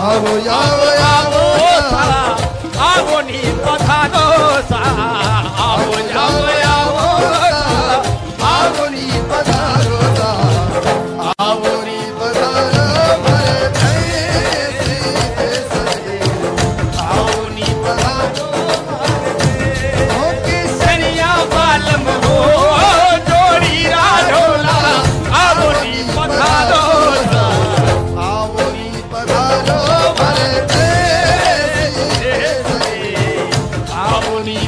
આવો આવો આવો. આવો ની કથા નો સા रो भर आबुनी